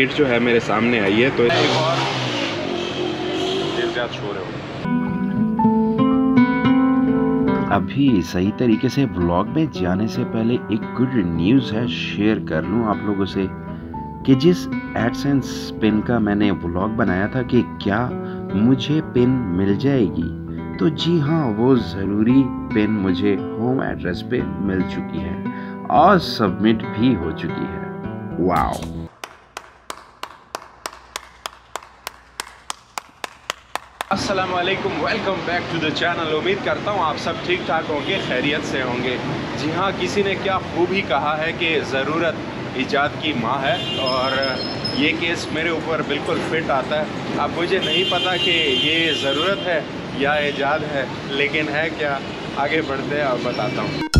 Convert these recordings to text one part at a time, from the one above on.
Kit जो है मेरे सामने आई है तो एक और अभी सही तरीके से व्लॉग में जाने से पहले एक गुड न्यूज़ है शेयर कर लूँ आप लोगों से कि जिस एडसेंस पिन का मैंने व्लॉग बनाया था कि क्या मुझे पिन मिल जाएगी तो जी हाँ वो ज़रूरी पिन मुझे होम एड्रेस पे मिल चुकी है और सबमिट भी हो चुकी है। वाओ अस्सलाम वालेकुम welcome back to the channel उम्मीद करता हूँ आप सब ठीक ठाक होंगे, खैरियत से होंगे। जी हाँ किसी ने क्या खूब ही कहा है कि ज़रूरत ईजाद की माँ है और ये केस मेरे ऊपर बिल्कुल फिट आता है। अब मुझे नहीं पता कि ये ज़रूरत है या ईजाद है, लेकिन है क्या? आगे बढ़ते हैं और बताता हूँ।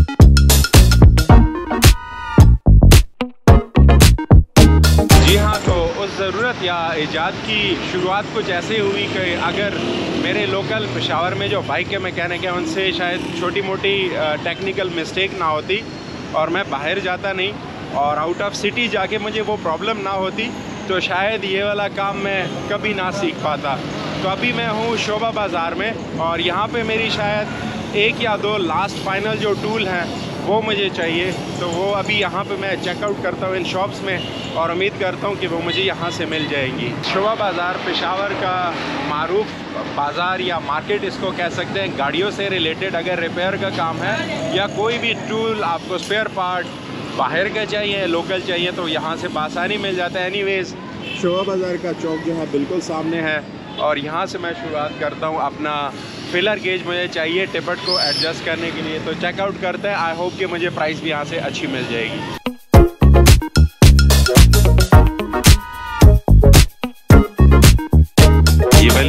तो उस ज़रूरत या ईजाद की शुरुआत कुछ ऐसे हुई कि अगर मेरे लोकल पेशावर में जो बाइक के मैकेनिक हैं, उनसे शायद छोटी मोटी टेक्निकल मिस्टेक ना होती और मैं बाहर जाता नहीं और आउट ऑफ़ सिटी जाके मुझे वो प्रॉब्लम ना होती तो शायद ये वाला काम मैं कभी ना सीख पाता। तो अभी मैं हूँ शोभा बाज़ार में और यहाँ पे मेरी शायद एक या दो लास्ट फाइनल जो टूल हैं, वो मुझे चाहिए। तो वो अभी यहाँ पे मैं चेकआउट करता हूँ इन शॉप्स में और उम्मीद करता हूँ कि वो मुझे यहाँ से मिल जाएँगी। शोभा बाज़ार, पेशावर का मरूफ बाज़ार या मार्केट इसको कह सकते हैं। गाड़ियों से रिलेटेड अगर रिपेयर का काम है या कोई भी टूल आपको स्पेयर पार्ट बाहर का चाहिए, लोकल चाहिए तो यहाँ से बासानी मिल जाता है। एनीवेज शोभा बाज़ार का चौक जो है बिल्कुल सामने है और यहाँ से मैं शुरुआत करता हूँ अपना फिलर गेज मुझे चाहिए टिपट को एडजस्ट करने के लिए। तो चेकआउट करते हैं। आई होप कि मुझे प्राइस भी यहाँ से अच्छी मिल जाएगी।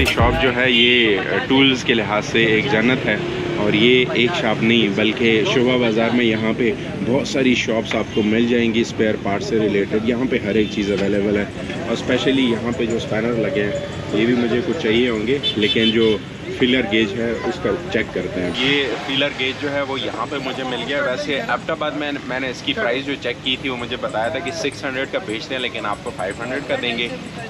वाली शॉप जो है, ये टूल्स के लिहाज से एक जन्नत है। और ये एक शॉप नहीं, बल्कि शोभा बाज़ार में यहाँ पे बहुत सारी शॉप्स आपको मिल जाएँगी स्पेयर पार्ट से रिलेटेड यहाँ पे हर एक चीज़ अवेलेबल है। और स्पेशली यहाँ पे जो स्पैनर लगे हैं, ये भी मुझे कुछ चाहिए होंगे, लेकिन जो फीलर गेज है, उसका चेक करते हैं। ये फीलर गेज जो है, वो यहाँ पे मुझे मिल गया। वैसे अफ्टाबाद में मैंने इसकी प्राइस जो चेक की थी, वो मुझे बताया था कि 600 का बेचते हैं लेकिन आपको 500 का देंगे।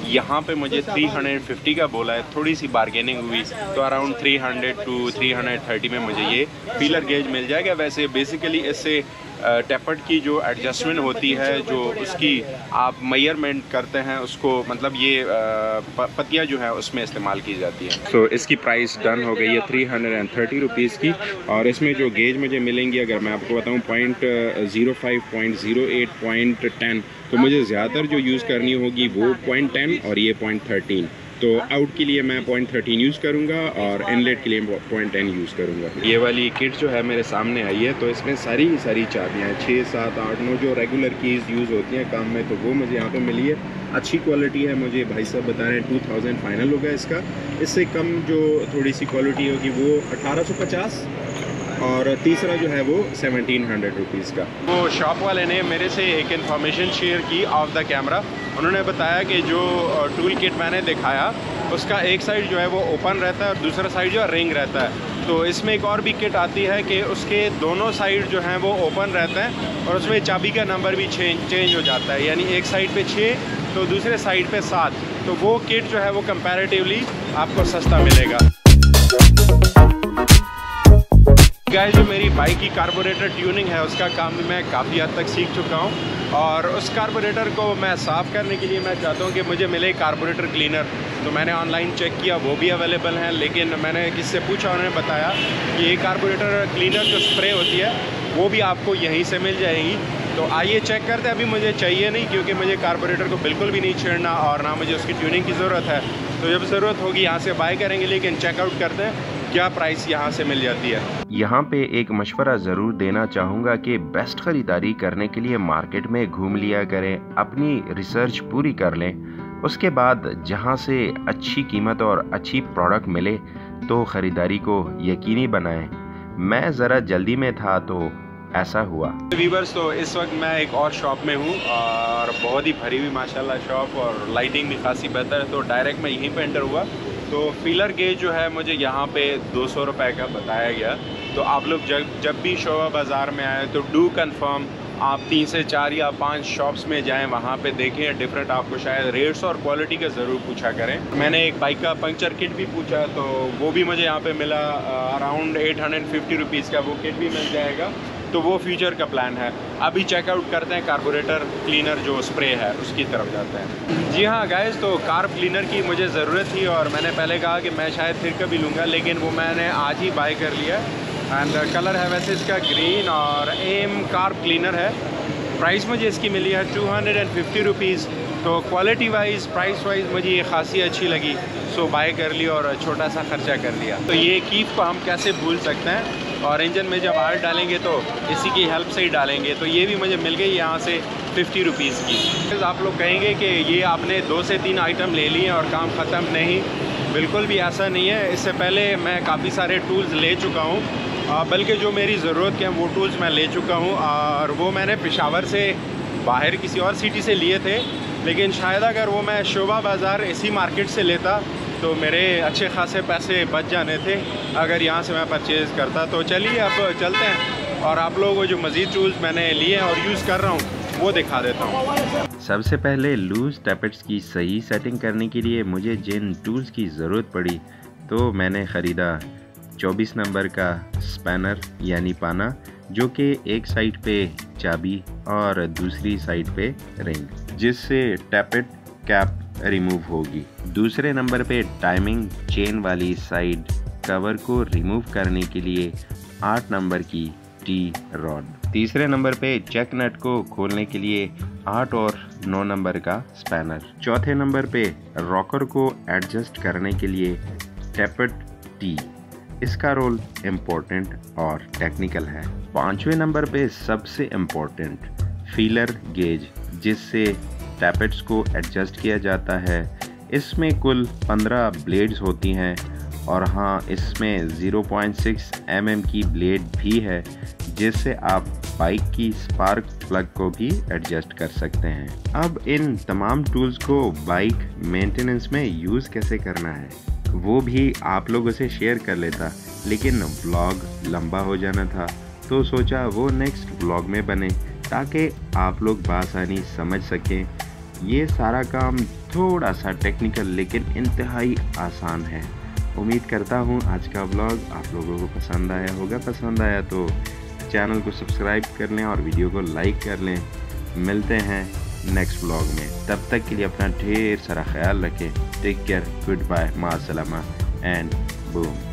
यहाँ पे मुझे 350 का बोला है, थोड़ी सी बार्गेनिंग हुई तो अराउंड 300 टू 330 में मुझे ये फीलर गेज मिल जाएगा। वैसे बेसिकली इससे टेपर्ड की जो एडजस्टमेंट होती है जो उसकी आप मयरमेंट करते हैं उसको मतलब ये पतियाँ जो है उसमें इस्तेमाल की जाती है। सो so, इसकी प्राइस डन हो गई है three hundred and thirty rupees की और इसमें जो गेज मुझे मिलेंगी अगर मैं आपको बताऊँ point zero five point zero eight point ten तो मुझे ज़्यादातर जो यूज़ करनी होगी वो पॉइंट टेन और ये पॉइंट थर्टीन तो आउट के लिए मैं पॉइंट थर्टीन यूज़ करूँगा और इनलेट के लिए पॉइंट टेन यूज़ करूँगा। ये वाली किट जो है मेरे सामने आई है तो इसमें सारी ही सारी चाबियाँ हैं। छः सात, आठ, नौ जो रेगुलर कीज़ यूज़ होती हैं काम में तो वो मुझे यहाँ पे मिली है। अच्छी क्वालिटी है, मुझे भाई साहब बता रहे हैं टू थाउज़ेंड फाइनल होगा इसका। इससे कम जो थोड़ी सी क्वालिटी होगी वो अठारह सौ पचास और तीसरा जो है वो सेवनटीन हंड्रेड रुपीज़ का। वो शॉप वाले ने मेरे से एक इन्फॉर्मेशन शेयर की ऑफ़ द कैमरा उन्होंने बताया कि जो टूल किट मैंने दिखाया, उसका एक साइड जो है वो ओपन रहता है और दूसरा साइड जो है रिंग रहता है। तो इसमें एक और भी किट आती है कि उसके दोनों साइड जो हैं वो ओपन रहते हैं और उसमें चाबी का नंबर भी चेंज चेंज हो जाता है। यानी एक साइड पे छः तो दूसरे साइड पे सात। तो वो किट जो है वो कंपैरेटिवली आपको सस्ता मिलेगा। गाय जो मेरी बाइक की कार्बोरेटर ट्यूनिंग है, उसका काम भी मैं काफ़ी हद तक सीख चुका हूँ। और उस कार्बोरेटर को मैं साफ़ करने के लिए मैं चाहता हूँ कि मुझे मिले कार्बोरेटर क्लीनर तो मैंने ऑनलाइन चेक किया, वो भी अवेलेबल हैं, लेकिन मैंने किससे पूछा, उन्होंने बताया कि ये कार्बोरेटर क्लीनर जो स्प्रे होती है, वो भी आपको यहीं से मिल जाएगी। तो आइए चेक करते हैं, अभी मुझे चाहिए नहीं, क्योंकि मुझे कार्बोरेटर को बिल्कुल भी नहीं छेड़ना और ना मुझे उसकी ट्यूनिंग की ज़रूरत है। तो जब ज़रूरत होगी, यहाँ से बाय करेंगे, लेकिन चेकआउट करते हैं, क्या प्राइस यहाँ से मिल जाती है। यहाँ पे एक मशवरा ज़रूर देना चाहूँगा कि बेस्ट ख़रीदारी करने के लिए मार्केट में घूम लिया करें, अपनी रिसर्च पूरी कर लें। उसके बाद जहाँ से अच्छी कीमत और अच्छी प्रोडक्ट मिले तो ख़रीदारी को यकीनी बनाएँ। मैं ज़रा जल्दी में था तो ऐसा हुआ। वीवर्स तो इस वक्त मैं एक और शॉप में हूँ, और बहुत ही भरी हुई, माशाल्लाह शॉप और लाइटिंग भी खासी बेहतर है तो डायरेक्ट मैं यहीं पर एंटर हुआ। तो फीलर गेज जो है, मुझे यहाँ पे दो सौ रुपये का बताया गया। तो आप लोग जब जब भी शोभा बाज़ार में आए तो डू कन्फर्म आप तीन से चार या पाँच शॉप्स में जाएँ, वहाँ पे देखें डिफरेंट आपको शायद रेट्स और क्वालिटी का ज़रूर पूछा करें। मैंने एक बाइक का पंक्चर किट भी पूछा तो वो भी मुझे यहाँ पे मिला around eight hundred fifty rupees का वो किट भी मिल जाएगा। तो वो फ्यूचर का प्लान है। अभी चेकआउट करते हैं कार्बोरेटर क्लीनर जो स्प्रे है, उसकी तरफ़ जाते हैं। जी हाँ गैस तो कार क्लीनर की मुझे ज़रूरत थी और मैंने पहले कहा कि मैं शायद फिर कभी लूँगा, लेकिन वो मैंने आज ही बाई कर लिया। एंड कलर है वैसे इसका ग्रीन और एम कार क्लीनर है। प्राइस मुझे इसकी मिली है two hundred and fifty rupees तो क्वालिटी वाइज प्राइस वाइज मुझे ये खासी अच्छी लगी। सो बाय कर ली और छोटा सा खर्चा कर लिया। तो ये कीप को हम कैसे भूल सकते हैं? और इंजन में जब आर डालेंगे तो इसी की हेल्प से ही डालेंगे। तो ये भी मुझे मिल गई यहाँ से फिफ्टी रुपीज़ की। आप लोग कहेंगे कि ये आपने दो से तीन आइटम ले लिए और काम ख़त्म नहीं। बिल्कुल भी ऐसा नहीं है। इससे पहले मैं काफ़ी सारे टूल्स ले चुका हूँ। बल्कि जो मेरी ज़रूरत के हैं, वो टूल्स मैं ले चुका हूँ और वो मैंने पिशावर से बाहर किसी और सिटी से लिए थे, लेकिन शायद अगर वो मैं शोभा बाज़ार इसी मार्केट से लेता तो मेरे अच्छे खासे पैसे बच जाने थे, अगर यहाँ से मैं परचेज़ करता। तो चलिए अब चलते हैं, और आप लोगों को जो मज़ीद टूल्स मैंने लिए हैं और यूज़ कर रहा हूँ, वो दिखा देता हूँ। सबसे पहले लूज टैपेट्स की सही सेटिंग करने के लिए मुझे जिन टूल्स की ज़रूरत पड़ी तो मैंने ख़रीदा। 24 नंबर का स्पैनर यानी पाना, जो कि एक साइड पे चाबी और दूसरी साइड पे रिंग, जिससे टैपेट कैप रिमूव होगी। दूसरे नंबर पे टाइमिंग चेन वाली साइड कवर को रिमूव करने के लिए आठ नंबर की टी रॉड। तीसरे नंबर पे चेक नट को खोलने के लिए आठ और नौ नंबर का स्पैनर। चौथे नंबर पे रॉकर को एडजस्ट करने के लिए टेपट टी। इसका रोल इम्पोर्टेंट और टेक्निकल है। पाँचवें नंबर पे सबसे इम्पोर्टेंट फीलर गेज जिससे टैपेट्स को एडजस्ट किया जाता है। इसमें कुल 15 ब्लेड्स होती हैं और हाँ इसमें 0.6 पॉइंट mm की ब्लेड भी है, जिससे आप बाइक की स्पार्क प्लग को भी एडजस्ट कर सकते हैं। अब इन तमाम टूल्स को बाइक मेंटेनेंस में यूज़ कैसे करना है? वो भी आप लोगों से शेयर कर लेता। लेकिन व्लॉग लंबा हो जाना था तो सोचा वो नेक्स्ट व्लॉग में बने, ताकि आप लोग बासानी समझ सकें। ये सारा काम थोड़ा सा टेक्निकल लेकिन इंतहाई आसान है। उम्मीद करता हूँ आज का ब्लॉग आप लोगों को पसंद आया होगा। पसंद आया तो चैनल को सब्सक्राइब कर लें और वीडियो को लाइक कर लें। मिलते हैं। नेक्स्ट ब्लॉग में। तब तक के लिए अपना ढेर सारा ख्याल रखें। टेक केयर गुड बाय मासलामा एंड बूम